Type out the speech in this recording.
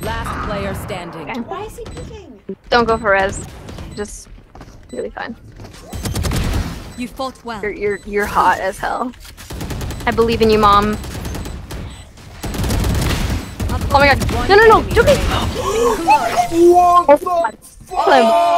Last player standing. And Why is he peeking? Don't go for res. Just be fine. You fought well. You're you're you're hot as hell. I believe in you, mom. Oh my god. No no no! Don't be What the fuck?